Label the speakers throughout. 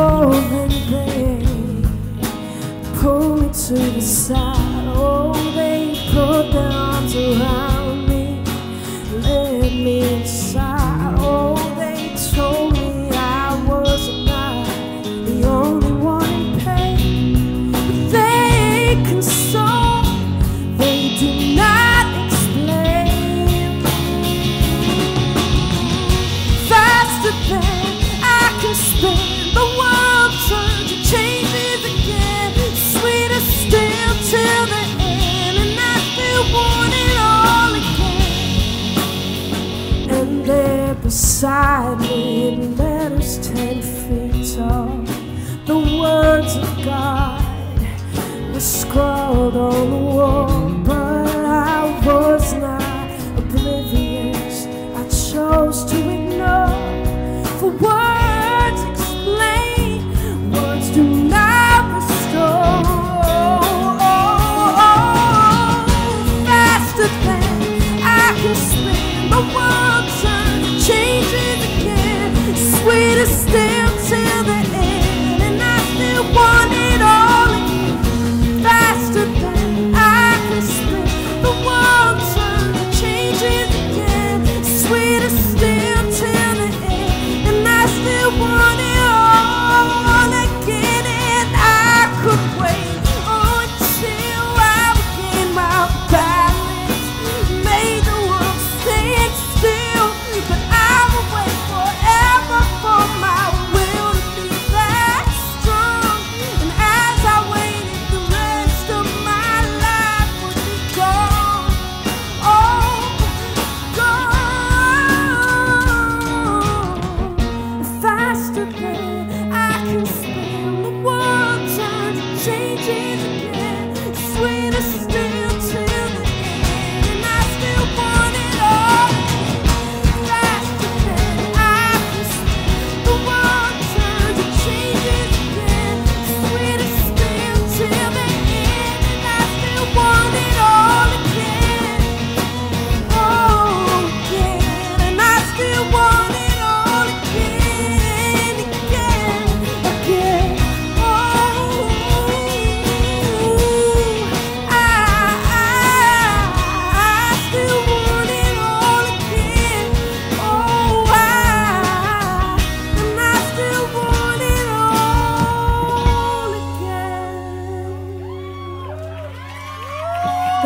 Speaker 1: Oh, and they pull me to the side. beside me in letters ten feet tall. The words of God were scrawled on the wall.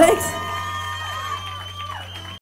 Speaker 1: Thanks.